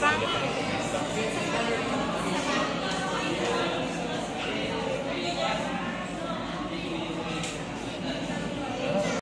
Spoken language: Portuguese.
tá?